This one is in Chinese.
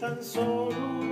但所入。